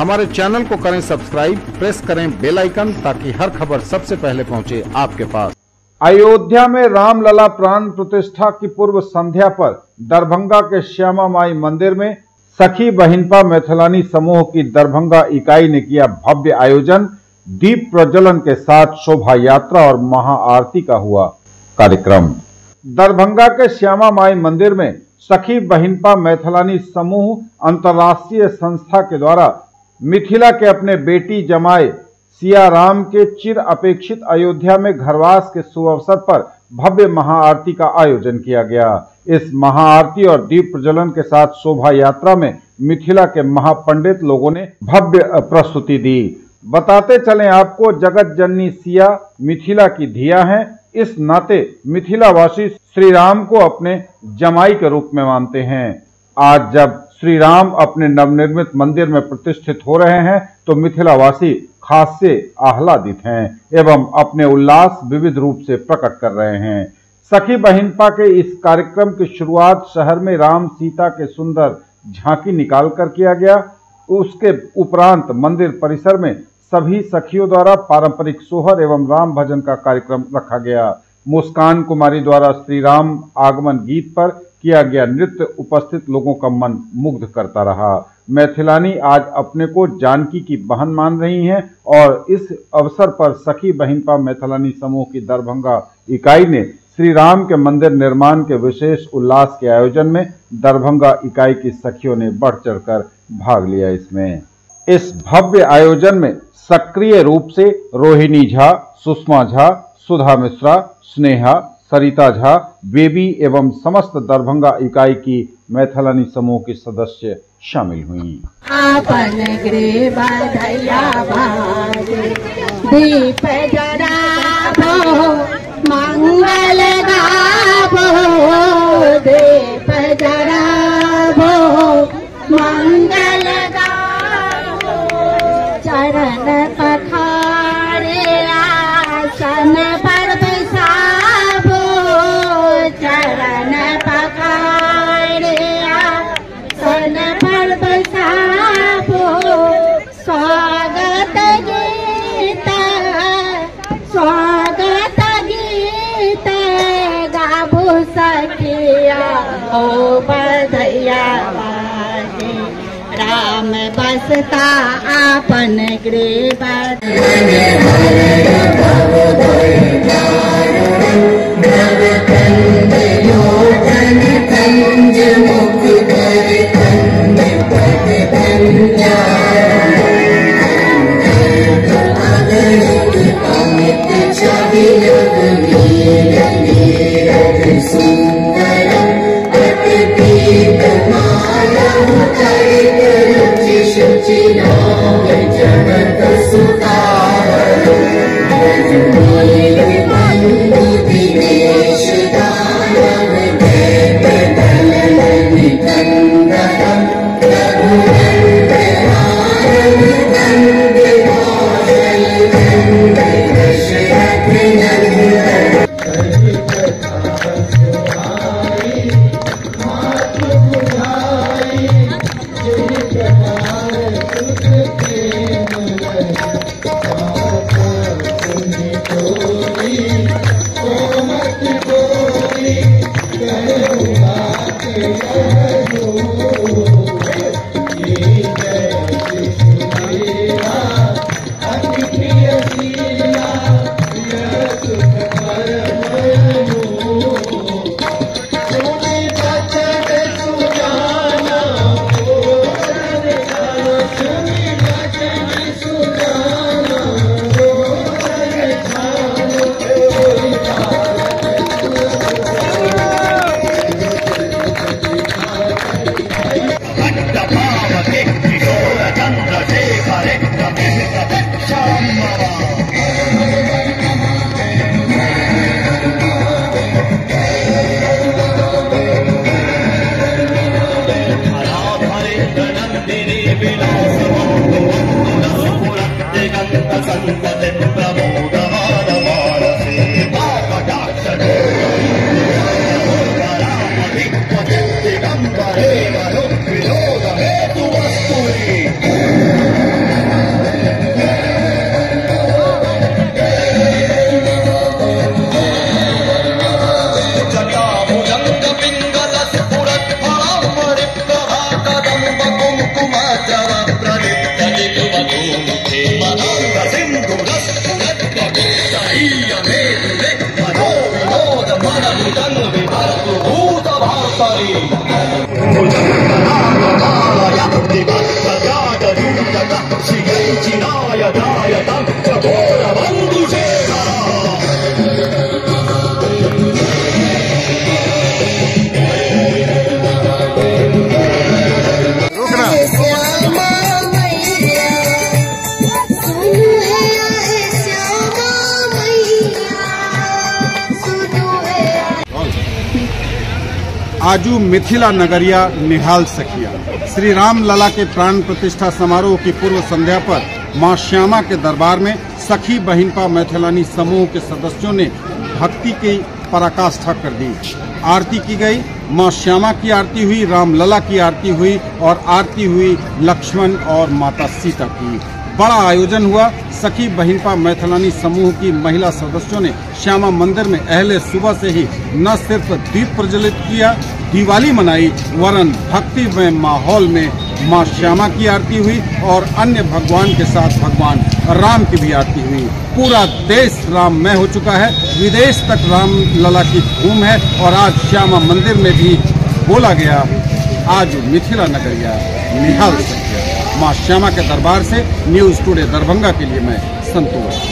हमारे चैनल को करें सब्सक्राइब, प्रेस करें बेल आइकन ताकि हर खबर सबसे पहले पहुँचे आपके पास। अयोध्या में रामलला प्राण प्रतिष्ठा की पूर्व संध्या पर दरभंगा के श्यामा माई मंदिर में सखी बहिनपा मैथिलानी समूह की दरभंगा इकाई ने किया भव्य आयोजन। दीप प्रज्वलन के साथ शोभा यात्रा और महाआरती का हुआ कार्यक्रम। दरभंगा के श्यामा माई मंदिर में सखी बहिनपा मैथिलानी समूह अंतर्राष्ट्रीय संस्था के द्वारा मिथिला के अपने बेटी जमाए सिया राम के चिर अपेक्षित अयोध्या में घरवास के सुअवसर पर भव्य महाआरती का आयोजन किया गया। इस महाआरती और दीप प्रज्वलन के साथ शोभा यात्रा में मिथिला के महापंडित लोगों ने भव्य प्रस्तुति दी। बताते चलें आपको जगत जननी सिया मिथिला की धिया हैं। इस नाते मिथिलावासी श्री राम को अपने जमाई के रूप में मानते हैं। आज जब श्री राम अपने नवनिर्मित मंदिर में प्रतिष्ठित हो रहे हैं तो मिथिलावासी खास से आह्लादित हैं एवं अपने उल्लास विविध रूप से प्रकट कर रहे हैं। सखी बहिनपा के इस कार्यक्रम की शुरुआत शहर में राम सीता के सुंदर झांकी निकालकर किया गया। उसके उपरांत मंदिर परिसर में सभी सखियों द्वारा पारंपरिक सोहर एवं राम भजन का कार्यक्रम रखा गया। मुस्कान कुमारी द्वारा श्री राम आगमन गीत पर किया गया नृत्य उपस्थित लोगों का मन मुग्ध करता रहा। मैथिलानी आज अपने को जानकी की बहन मान रही हैं और इस अवसर पर सखी बहिनपा मैथिलानी समूह की दरभंगा इकाई ने श्री राम के मंदिर निर्माण के विशेष उल्लास के आयोजन में दरभंगा इकाई की सखियों ने बढ़ चढ़कर भाग लिया इसमें। इस भव्य आयोजन में सक्रिय रूप से रोहिणी झा, सुषमा झा, सुधा मिश्रा, स्नेहा सरिता झा, बेबी एवं समस्त दरभंगा इकाई की मैथलानी समूह की सदस्य शामिल हुई। दीप मंगल स्वागत गीत गाबू सखिया ओ बधैया राम बसता आपन गृह आजू मिथिला नगरिया निहाल सखिया। श्री राम लला के प्राण प्रतिष्ठा समारोह की पूर्व संध्या पर माँ श्यामा के दरबार में सखी बहिनपा मैथिलानी समूह के सदस्यों ने भक्ति की पराकाष्ठा कर दी। आरती की गई, माँ श्यामा की आरती हुई, राम लला की आरती हुई और आरती हुई लक्ष्मण और माता सीता की। बड़ा आयोजन हुआ। सखी बहिनपा मैथिलानी समूह की महिला सदस्यों ने श्यामा मंदिर में अहले सुबह से ही न सिर्फ़ दीप प्रज्वलित किया, दिवाली मनाई, वरन भक्ति में माहौल में माँ श्यामा की आरती हुई और अन्य भगवान के साथ भगवान राम की भी आरती हुई। पूरा देश राममय हो चुका है। विदेश तक राम लला की धूम है और आज श्यामा मंदिर में भी बोला गया, आज मिथिला नगरिया निहाल सकिया माँ श्यामा के दरबार से न्यूज़ टुडे दरभंगा के लिए मैं संतोष।